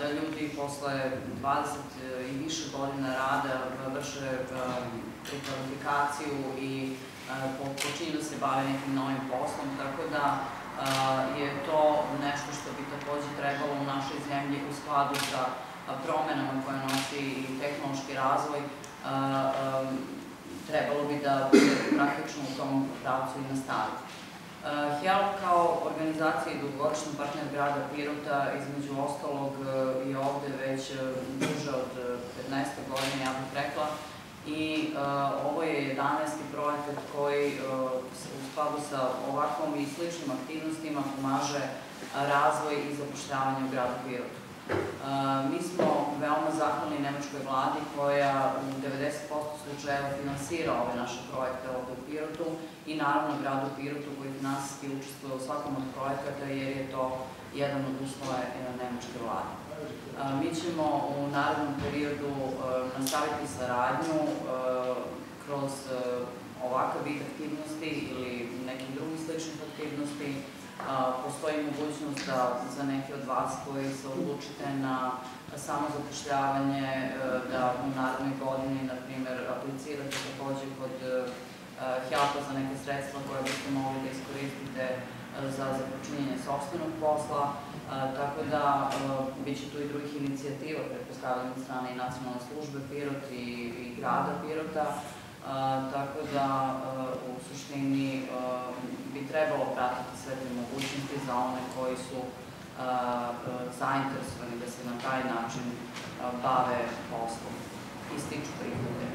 da ljudi posle 20 i više godina rada vrše prekvalifikaciju i počinju da se bave nekim novim poslom, tako da je to nešto što bi takođe trebalo u našoj zemlji u skladu sa promenama koje nosi i tehnološki razvoj, trebalo bi da praktično u tom pravcu i nastavi. HELP kao organizacija i dugogodišnji partner grada Pirota, između ostalog je ovde već duže od 15. godine, ja bih rekla, i ovo je 11. projekat koji u skladu sa ovakvom i sličnim aktivnostima pomaže razvoj i zapošljavanje u gradu Pirotu. Mi smo veoma zahvalni Nemačkoj vladi koja u 90% slučajeva finansira ove naše projekte ovde u Pirotu i naravno gradu Pirotu koji finansijski učestvuje u svakom od projekata jer je to jedan od uslova Nemačke vlade. Mi ćemo u narednom periodu nastaviti saradnju kroz ovakav vid aktivnosti ili nekih drugih sličnih aktivnosti postoji mogućnost da za neke od vas koji se odlučite na samo zapošljavanje, da u narodnoj godini, na primjer, aplicirate za neke sredstva koje biste mogli da iskoristite za započinjenje sobstvenog posla, tako da bit će tu i drugih inicijativa, pretpostavljam od strane i nacionalne službe Pirot i, i grada Pirota, tako da u suštini bi trebalo pratiti sve te mogućnosti za one koji su zainteresovani da se na taj način bave poslom i stiču prihode.